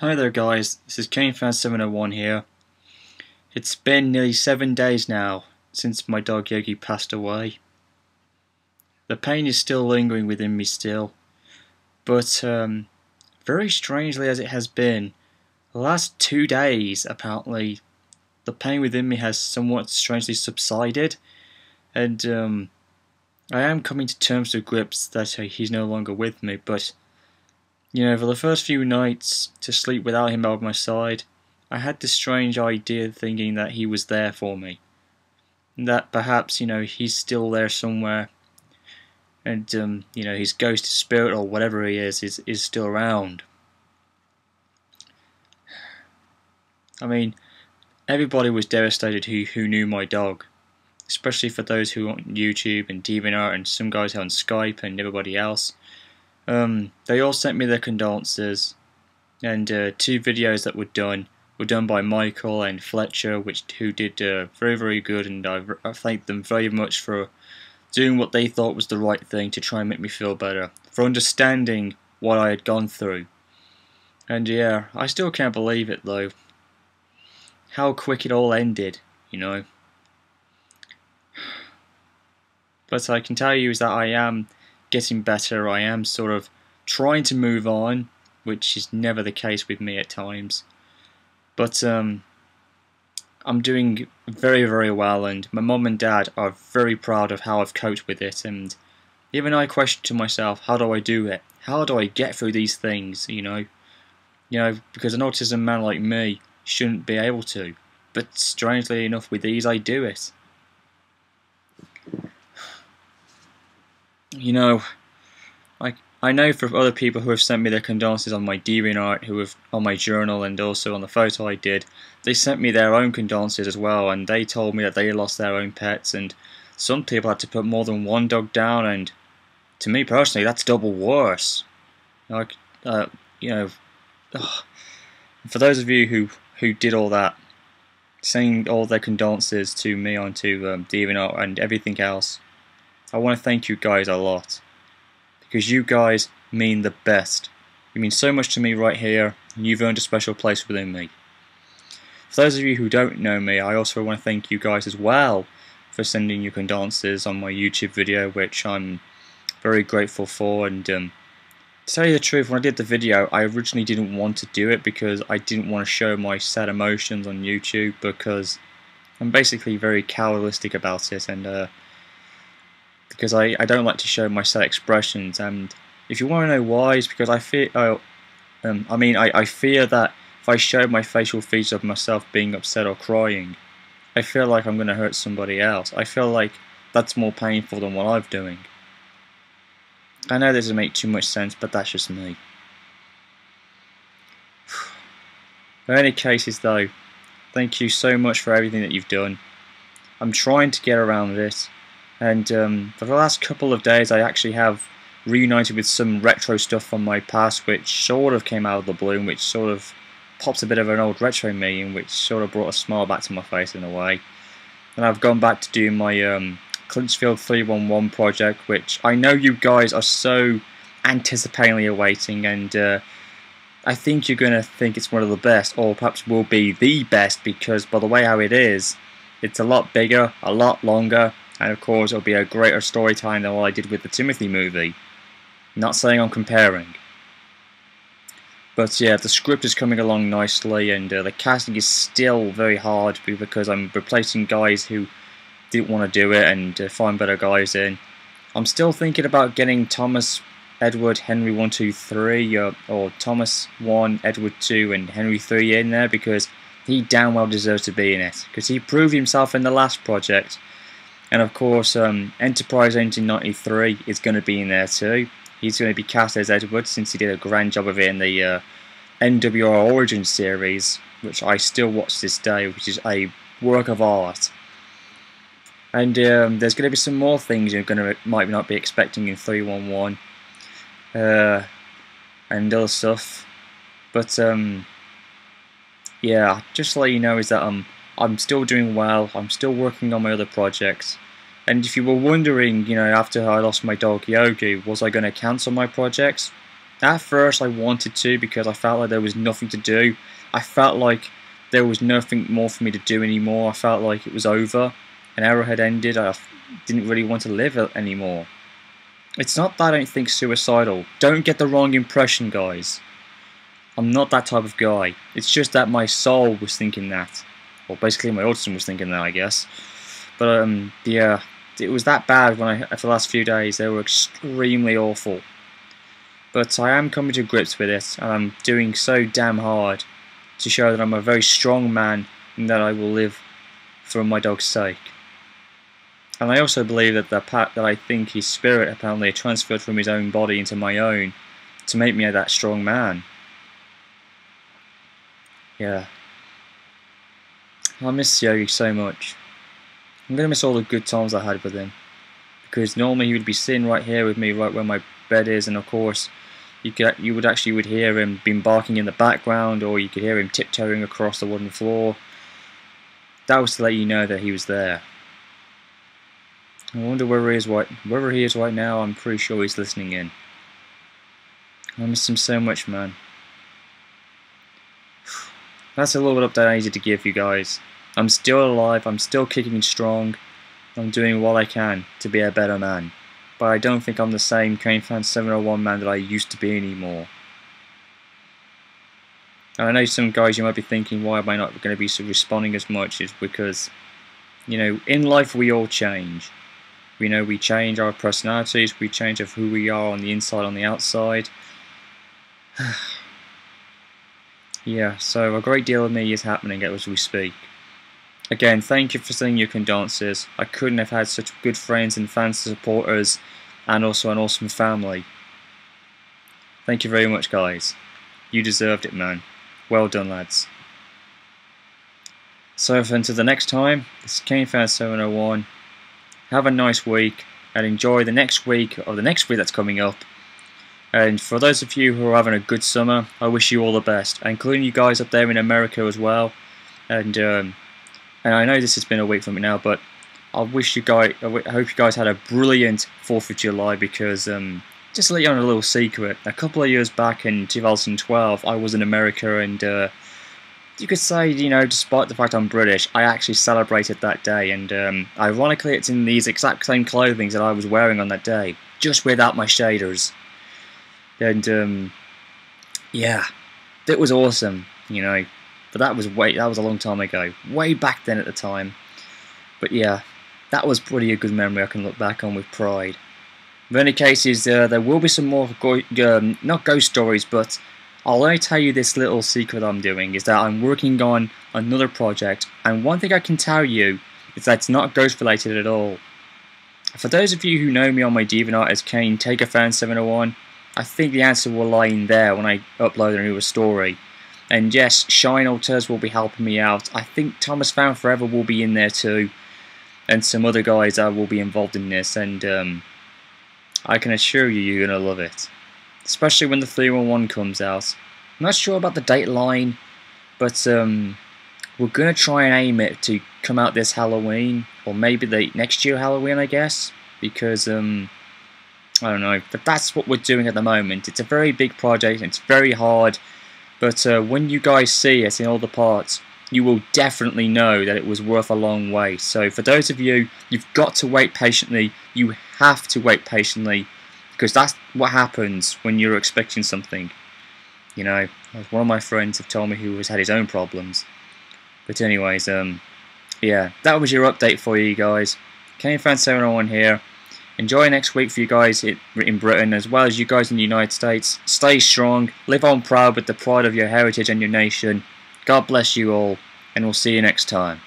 Hi there guys, this is KaneFan701 here. It's been nearly seven days now since my dog Yogi passed away. The pain is still lingering within me still, but um, very strangely as it has been, the last two days apparently the pain within me has somewhat strangely subsided and um, I am coming to terms with grips that uh, he's no longer with me, but you know, for the first few nights to sleep without him by my side, I had this strange idea thinking that he was there for me. That perhaps, you know, he's still there somewhere and, um, you know, his ghost his spirit or whatever he is, is, is still around. I mean, everybody was devastated who, who knew my dog. Especially for those who on YouTube and DeviantArt and some guys on Skype and everybody else. Um, they all sent me their condolences, and uh, two videos that were done were done by Michael and Fletcher, which who did uh, very very good, and I, I thank them very much for doing what they thought was the right thing to try and make me feel better, for understanding what I had gone through. And yeah, I still can't believe it though. How quick it all ended, you know. But I can tell you is that I am getting better. I am sort of trying to move on, which is never the case with me at times. But um, I'm doing very, very well, and my mum and dad are very proud of how I've coped with it. And even I question to myself, how do I do it? How do I get through these things? You know, you know, because an autism man like me shouldn't be able to. But strangely enough, with these, I do it. You know, like I know for other people who have sent me their condolences on my DeviantArt, who have on my journal and also on the photo I did, they sent me their own condolences as well, and they told me that they lost their own pets, and some people had to put more than one dog down, and to me personally, that's double worse. Like, uh, you know, ugh. for those of you who who did all that, saying all their condolences to me onto um, DeviantArt and everything else. I want to thank you guys a lot because you guys mean the best. You mean so much to me right here, and you've earned a special place within me. For those of you who don't know me, I also want to thank you guys as well for sending your condolences on my YouTube video, which I'm very grateful for. And um, to tell you the truth, when I did the video, I originally didn't want to do it because I didn't want to show my sad emotions on YouTube because I'm basically very cowardistic about it and uh, because I, I don't like to show my sad expressions. And if you want to know why it's because I fear um, I mean I, I fear that if I show my facial features of myself being upset or crying I feel like I'm going to hurt somebody else. I feel like that's more painful than what I'm doing. I know this doesn't make too much sense but that's just me. In any cases though thank you so much for everything that you've done. I'm trying to get around this and um, for the last couple of days I actually have reunited with some retro stuff from my past which sort of came out of the blue which sort of pops a bit of an old retro me and which sort of brought a smile back to my face in a way. And I've gone back to do my um, Clinchfield 311 project which I know you guys are so anticipatingly awaiting and uh, I think you're going to think it's one of the best or perhaps will be the best because by the way how it is it's a lot bigger, a lot longer and of course it'll be a greater story time than what I did with the Timothy movie. Not saying I'm comparing. But yeah, the script is coming along nicely and uh, the casting is still very hard because I'm replacing guys who didn't want to do it and uh, find better guys in. I'm still thinking about getting Thomas Edward Henry 123 uh, or Thomas 1, Edward 2 and Henry 3 in there because he damn well deserves to be in it because he proved himself in the last project and of course, um, Enterprise 1993 is going to be in there too. He's going to be cast as Edward since he did a grand job of it in the uh, NWR Origin series, which I still watch this day, which is a work of art. And um, there's going to be some more things you're going to might not be expecting in 311 uh, and other stuff. But um, yeah, just to let you know is that um, I'm still doing well, I'm still working on my other projects. And if you were wondering, you know, after I lost my dog Yogi, was I going to cancel my projects? At first, I wanted to because I felt like there was nothing to do. I felt like there was nothing more for me to do anymore. I felt like it was over. An era had ended. I didn't really want to live anymore. It's not that I don't think suicidal. Don't get the wrong impression, guys. I'm not that type of guy. It's just that my soul was thinking that. Well, basically my autism was thinking that, I guess. But, um, yeah, it was that bad when I, for the last few days. They were extremely awful. But I am coming to grips with it, and I'm doing so damn hard to show that I'm a very strong man and that I will live for my dog's sake. And I also believe that the that I think his spirit apparently transferred from his own body into my own to make me that strong man. Yeah. I miss Yogi so much. I'm gonna miss all the good times I had with him. Because normally he would be sitting right here with me, right where my bed is, and of course, you could you would actually would hear him been barking in the background, or you could hear him tiptoeing across the wooden floor. That was to let you know that he was there. I wonder where he is right wherever he is right now. I'm pretty sure he's listening in. I miss him so much, man. That's a little bit update I needed to give you guys. I'm still alive. I'm still kicking strong. I'm doing what I can to be a better man. But I don't think I'm the same Kane Fan 701 man that I used to be anymore. And I know some guys you might be thinking, why am I not going to be responding as much? Is because, you know, in life we all change. We know we change our personalities, we change of who we are on the inside, on the outside. yeah, so a great deal of me is happening as we speak. Again, thank you for sending your condolences. I couldn't have had such good friends and fans to support us, and also an awesome family. Thank you very much, guys. You deserved it, man. Well done, lads. So, until the next time, this is Kane Fan 701 have a nice week and enjoy the next week or the next week that's coming up. And for those of you who are having a good summer, I wish you all the best, including you guys up there in America as well. And um, and I know this has been a week me now, but I wish you guys, I hope you guys had a brilliant Fourth of July because um, just to let you on a little secret, a couple of years back in 2012, I was in America and. Uh, you could say, you know, despite the fact I'm British, I actually celebrated that day, and um, ironically, it's in these exact same clothing that I was wearing on that day, just without my shaders. And um, yeah, it was awesome, you know. But that was way that was a long time ago, way back then at the time. But yeah, that was pretty a good memory I can look back on with pride. In any cases, uh, there will be some more, go um, not ghost stories, but I'll only tell you this little secret I'm doing is that I'm working on another project and one thing I can tell you is that it's not ghost related at all. For those of you who know me on my DeviantArt as Kane Fan 701 I think the answer will lie in there when I upload a newer story. And yes, Shine Alters will be helping me out. I think Thomas Found Forever will be in there too. And some other guys that will be involved in this. And um, I can assure you, you're going to love it especially when the 311 comes out. I'm not sure about the date line, but um, we're going to try and aim it to come out this Halloween, or maybe the next year Halloween, I guess, because um, I don't know, but that's what we're doing at the moment. It's a very big project, it's very hard, but uh, when you guys see it in all the parts, you will definitely know that it was worth a long wait. So for those of you, you've got to wait patiently, you have to wait patiently because that's what happens when you're expecting something. You know, one of my friends have told me who has had his own problems. But anyways, um, yeah, that was your update for you guys. Kane Fan 701 here. Enjoy next week for you guys in Britain as well as you guys in the United States. Stay strong, live on proud with the pride of your heritage and your nation. God bless you all, and we'll see you next time.